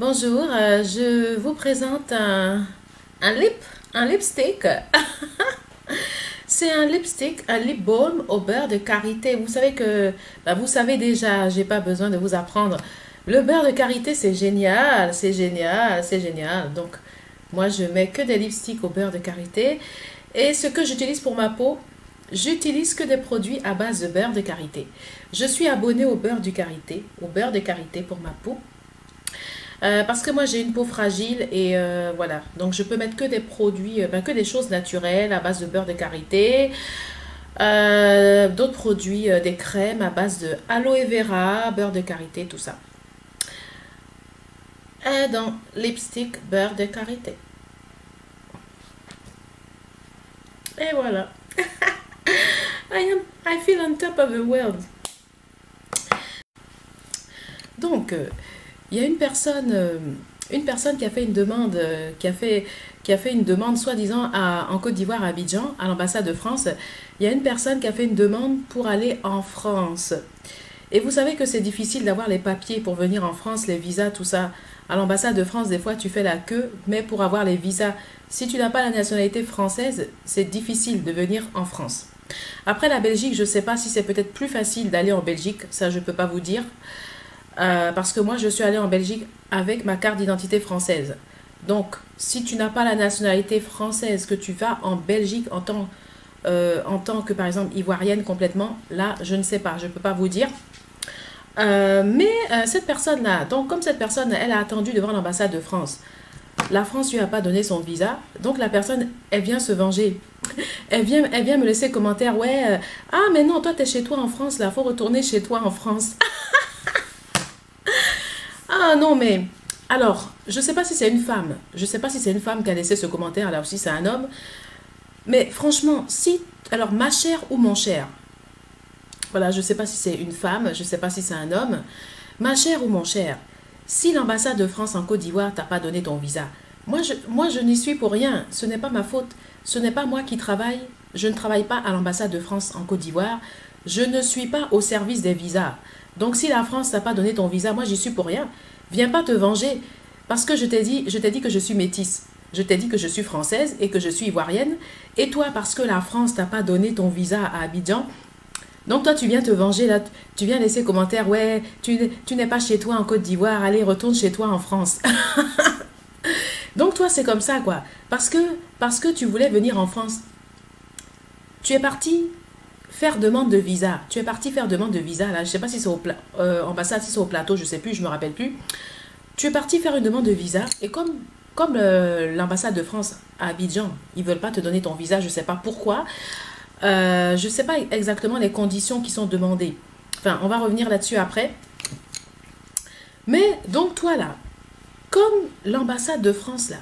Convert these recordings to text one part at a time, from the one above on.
Bonjour, euh, je vous présente un, lip, un lipstick. C'est un lipstick, un lip balm au beurre de karité. Vous savez que, bah, vous savez déjà, j'ai pas besoin de vous apprendre. Le beurre de karité, c'est génial, c'est génial, c'est génial. Donc, moi, je mets que des lipsticks au beurre de karité. Et ce que j'utilise pour ma peau, j'utilise que des produits à base de beurre de karité. Je suis abonnée au beurre du karité, au beurre de karité pour ma peau. Euh, parce que moi j'ai une peau fragile et euh, voilà. Donc je peux mettre que des produits, euh, ben, que des choses naturelles à base de beurre de karité. D'autres produits, des crèmes à base de aloe vera, beurre de karité, tout ça. Et dans lipstick beurre de karité. Et voilà. I, am, I feel on top of the world. Donc, il y a une personne, euh, une personne qui a fait une demande, euh, qui a fait, qui a fait une demande, soi-disant, en Côte d'Ivoire, à Abidjan, à l'ambassade de France. Il y a une personne qui a fait une demande pour aller en France. Et vous savez que c'est difficile d'avoir les papiers pour venir en France, les visas, tout ça. À l'ambassade de France, des fois, tu fais la queue, mais pour avoir les visas, si tu n'as pas la nationalité française, c'est difficile de venir en France. Après la Belgique, je ne sais pas si c'est peut-être plus facile d'aller en Belgique, ça je ne peux pas vous dire. Euh, parce que moi, je suis allée en Belgique avec ma carte d'identité française. Donc, si tu n'as pas la nationalité française, que tu vas en Belgique en tant, euh, en tant que, par exemple, ivoirienne complètement, là, je ne sais pas, je ne peux pas vous dire. Euh, mais cette personne-là, donc comme cette personne, elle a attendu devant l'ambassade de France. La France lui a pas donné son visa, donc la personne, elle vient se venger. Elle vient, elle vient me laisser commentaire, ouais, ah mais non, toi tu es chez toi en France, là, faut retourner chez toi en France. Ah non, mais alors, je ne sais pas si c'est une femme. Je ne sais pas si c'est une femme qui a laissé ce commentaire, là aussi c'est un homme. Mais franchement, si... Alors, ma chère ou mon cher Voilà, je ne sais pas si c'est une femme, je ne sais pas si c'est un homme. Ma chère ou mon cher Si l'ambassade de France en Côte d'Ivoire t'a pas donné ton visa, moi je, moi, je n'y suis pour rien. Ce n'est pas ma faute. Ce n'est pas moi qui travaille. Je ne travaille pas à l'ambassade de France en Côte d'Ivoire. Je ne suis pas au service des visas. Donc si la France t'a pas donné ton visa, moi j'y suis pour rien. Viens pas te venger parce que je t'ai dit, je t'ai dit que je suis métisse. Je t'ai dit que je suis française et que je suis ivoirienne. Et toi, parce que la France t'a pas donné ton visa à Abidjan, donc toi, tu viens te venger là, tu viens laisser commentaire, ouais, tu, tu n'es pas chez toi en Côte d'Ivoire, allez, retourne chez toi en France. Donc toi, c'est comme ça, quoi. Parce que, parce que tu voulais venir en France. Tu es parti faire demande de visa. Tu es parti faire demande de visa, là, je sais pas si c'est au euh, ambassade, si c'est au plateau, je sais plus, je me rappelle plus. Tu es parti faire une demande de visa et comme, comme euh, l'ambassade de France à Abidjan, ils veulent pas te donner ton visa, je sais pas pourquoi. Euh, je sais pas exactement les conditions qui sont demandées. Enfin, on va revenir là-dessus après. Mais donc toi là, comme l'ambassade de France là,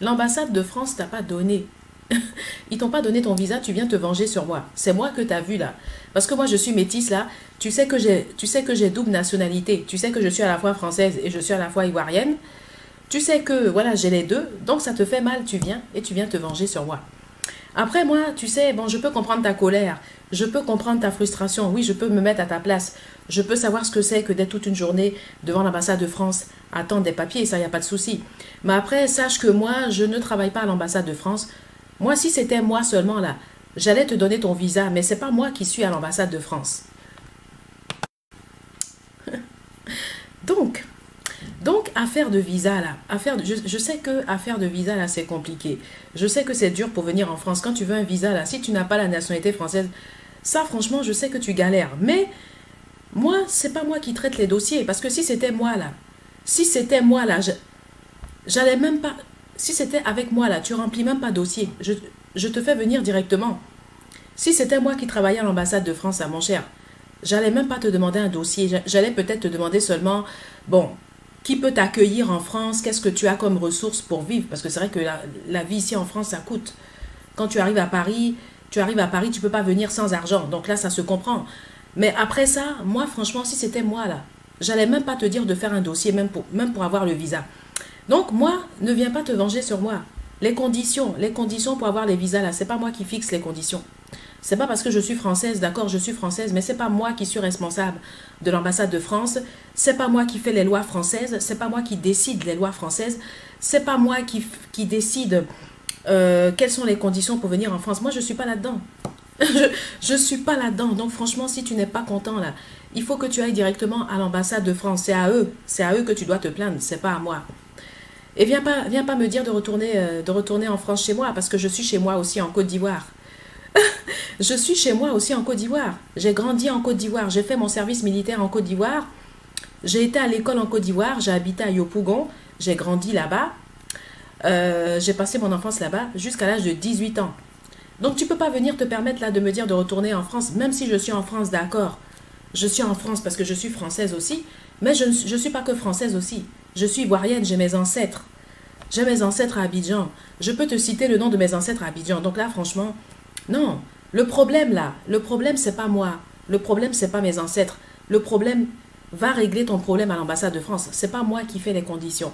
l'ambassade de France t'a pas donné Ils t'ont pas donné ton visa, tu viens te venger sur moi. C'est moi que tu as vu là. Parce que moi je suis métisse là. Tu sais que j'ai tu sais que j'ai double nationalité. Tu sais que je suis à la fois française et je suis à la fois ivoirienne. Tu sais que voilà, j'ai les deux. Donc ça te fait mal, tu viens et tu viens te venger sur moi. Après moi, tu sais, bon, je peux comprendre ta colère, je peux comprendre ta frustration. Oui, je peux me mettre à ta place. Je peux savoir ce que c'est que d'être toute une journée devant l'ambassade de France, attendre des papiers, ça, il n'y a pas de souci. Mais après, sache que moi, je ne travaille pas à l'ambassade de France. Moi, si c'était moi seulement là, j'allais te donner ton visa, mais c'est pas moi qui suis à l'ambassade de France. donc, donc, affaire de visa là, affaire je, sais que affaire de visa là, c'est compliqué. Je sais que c'est dur pour venir en France. Quand tu veux un visa là, si tu n'as pas la nationalité française, ça franchement, je sais que tu galères. Mais moi, c'est pas moi qui traite les dossiers. Parce que si c'était moi là, si c'était moi là, j'allais même pas si c'était avec moi là, tu remplis même pas dossier. Je, te fais venir directement. Si c'était moi qui travaillais à l'ambassade de France à mon cher, j'allais même pas te demander un dossier. J'allais peut-être te demander seulement, bon, qui peut t'accueillir en France? Qu'est-ce que tu as comme ressources pour vivre? Parce que c'est vrai que la, vie ici en France, ça coûte. Quand tu arrives à Paris, tu arrives à Paris, tu peux pas venir sans argent. Donc là, ça se comprend. Mais après ça, moi, franchement, si c'était moi là, j'allais même pas te dire de faire un dossier, même pour avoir le visa. Donc moi, ne viens pas te venger sur moi. Les conditions, les conditions pour avoir les visas là, c'est pas moi qui fixe les conditions. C'est pas parce que je suis française, d'accord, je suis française, mais c'est pas moi qui suis responsable de l'ambassade de France. C'est pas moi qui fais les lois françaises. C'est pas moi qui décide les lois françaises. C'est pas moi qui, décide euh, quelles sont les conditions pour venir en France. Moi, je suis pas là-dedans. je ne suis pas là-dedans. Donc, franchement, si tu n'es pas content là, il faut que tu ailles directement à l'ambassade de France. C'est à eux. C'est à eux que tu dois te plaindre. C'est pas à moi. Et viens pas, viens pas me dire de retourner, euh, de retourner en France chez moi, parce que je suis chez moi aussi en Côte d'Ivoire. je suis chez moi aussi en Côte d'Ivoire. J'ai grandi en Côte d'Ivoire. J'ai fait mon service militaire en Côte d'Ivoire. J'ai été à l'école en Côte d'Ivoire. J'ai habité à Yopougon. J'ai grandi là-bas. Euh, j'ai passé mon enfance là-bas jusqu'à l'âge de 18 ans. Donc tu peux pas venir te permettre là de me dire de retourner en France, même si je suis en France, d'accord. Je suis en France parce que je suis française aussi, mais je ne suis pas que française aussi. Je suis ivoirienne, j'ai mes ancêtres. J'ai mes ancêtres à Abidjan. Je peux te citer le nom de mes ancêtres à Abidjan. Donc là, franchement, non. Le problème là, le problème c'est pas moi. Le problème c'est pas mes ancêtres. Le problème va régler ton problème à l'ambassade de France. C'est pas moi qui fais les conditions.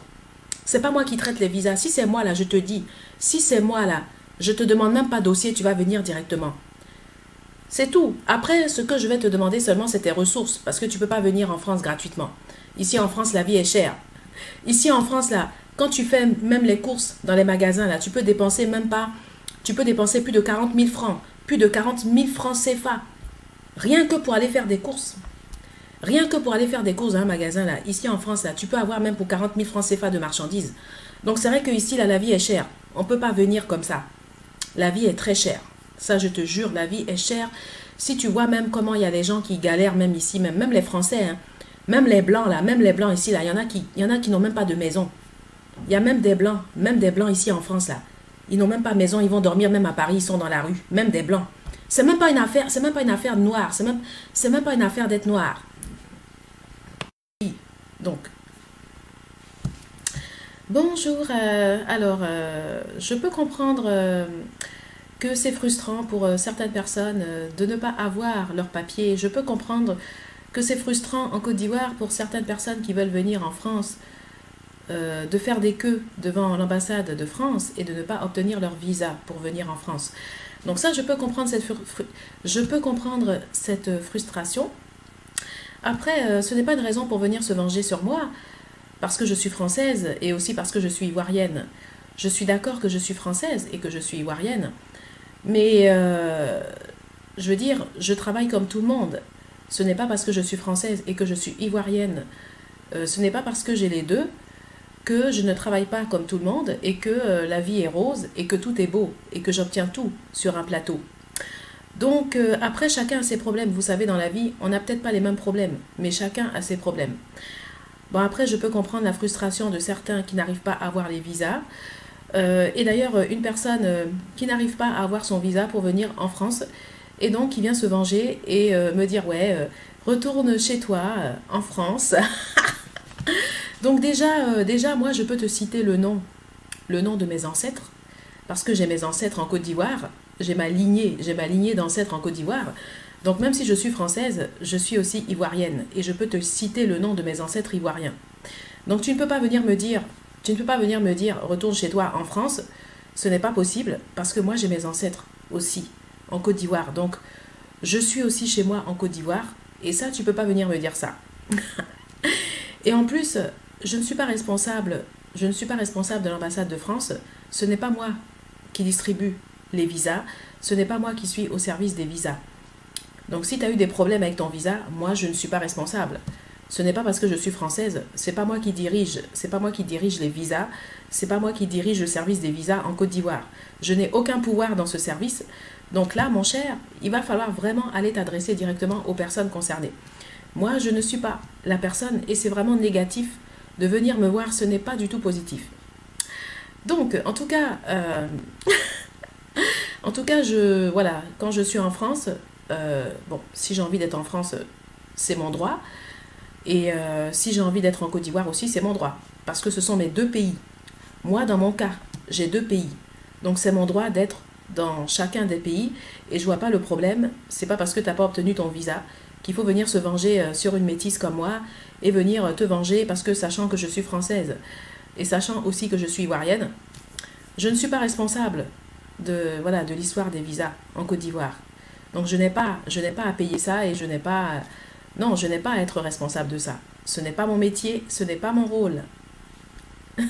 C'est pas moi qui traite les visas. Si c'est moi là, je te dis, si c'est moi là, je te demande même pas dossier, tu vas venir directement. C'est tout. Après, ce que je vais te demander seulement, c'est tes ressources, parce que tu peux pas venir en France gratuitement. Ici en France, la vie est chère. Ici en France, là, quand tu fais même les courses dans les magasins, là, tu peux dépenser même pas, tu peux dépenser plus de 40 000 francs, plus de 40 000 francs CFA, rien que pour aller faire des courses. Rien que pour aller faire des courses dans un magasin, là, ici en France, là, tu peux avoir même pour 40 000 francs CFA de marchandises. Donc c'est vrai que ici, là, la vie est chère. On ne peut pas venir comme ça. La vie est très chère. Ça, je te jure, la vie est chère. Si tu vois même comment il y a des gens qui galèrent, même ici, même, même les Français, hein, même les Blancs, là, même les Blancs ici, là, il y en a qui, n'ont même pas de maison. Il y a même des Blancs, même des Blancs ici en France, là. Ils n'ont même pas maison, ils vont dormir même à Paris, ils sont dans la rue. Même des Blancs. C'est même pas une affaire, c'est même pas une affaire noire, c'est même, même pas une affaire d'être noir. Donc, bonjour. Euh, alors, euh, je peux comprendre euh, que c'est frustrant pour certaines personnes de ne pas avoir leur papier. Je peux comprendre que c'est frustrant en Côte d'Ivoire pour certaines personnes qui veulent venir en France de faire des queues devant l'ambassade de France et de ne pas obtenir leur visa pour venir en France. Donc ça, je peux comprendre cette, je peux comprendre cette frustration. Après, euh, ce n'est pas une raison pour venir se venger sur moi, parce que je suis française et aussi parce que je suis ivoirienne. Je suis d'accord que je suis française et que je suis ivoirienne, mais euh, je veux dire, je travaille comme tout le monde. Ce n'est pas parce que je suis française et que je suis ivoirienne, euh, ce n'est pas parce que j'ai les deux que je ne travaille pas comme tout le monde et que la vie est rose et que tout est beau et que j'obtiens tout sur un plateau. Donc euh, après, chacun a ses problèmes. Vous savez, dans la vie, on n'a peut-être pas les mêmes problèmes, mais chacun a ses problèmes. Bon, après, je peux comprendre la frustration de certains qui n'arrivent pas à avoir les visas. Euh, et d'ailleurs, une personne euh, qui n'arrive pas à avoir son visa pour venir en France, et donc qui vient se venger et me dire, ouais, retourne chez toi en France. donc déjà, déjà, moi, je peux te citer le nom, le nom de mes ancêtres, parce que j'ai mes ancêtres en Côte d'Ivoire j'ai ma lignée, j'ai ma lignée d'ancêtres en Côte d'Ivoire. Donc même si je suis française, je suis aussi ivoirienne et je peux te citer le nom de mes ancêtres ivoiriens. Donc tu ne peux pas venir me dire, tu ne peux pas venir me dire retourne chez toi en France. Ce n'est pas possible parce que moi j'ai mes ancêtres aussi en Côte d'Ivoire. Donc je suis aussi chez moi en Côte d'Ivoire et ça tu peux pas venir me dire ça. et en plus, je ne suis pas responsable, je ne suis pas responsable de l'ambassade de France. Ce n'est pas moi qui distribue les visas, ce n'est pas moi qui suis au service des visas. Donc si tu as eu des problèmes avec ton visa, moi je ne suis pas responsable. Ce n'est pas parce que je suis française, c'est pas moi qui dirige, c'est pas moi qui dirige les visas, c'est pas moi qui dirige le service des visas en Côte d'Ivoire. Je n'ai aucun pouvoir dans ce service. Donc là, mon cher, il va falloir vraiment aller t'adresser directement aux personnes concernées. Moi, je ne suis pas la personne et c'est vraiment négatif de venir me voir, ce n'est pas du tout positif. Donc, en tout cas, euh, en tout cas, je, voilà, quand je suis en France, euh, si j'ai envie d'être en France, c'est mon droit. Et euh, si j'ai envie d'être en Côte d'Ivoire aussi, c'est mon droit. Parce que ce sont mes deux pays. Moi, dans mon cas, j'ai deux pays. Donc c'est mon droit d'être dans chacun des pays. Et je vois pas le problème. C'est pas parce que tu n'as pas obtenu ton visa qu'il faut venir se venger euh, sur une métisse comme moi et venir te venger parce que sachant que je suis française et sachant aussi que je suis ivoirienne, je ne suis pas responsable de voilà de l'histoire des visas en Côte d'Ivoire. Donc je n'ai pas, je n'ai pas à payer ça et je n'ai pas, non, je n'ai pas à être responsable de ça. Ce n'est pas mon métier, ce n'est pas mon rôle.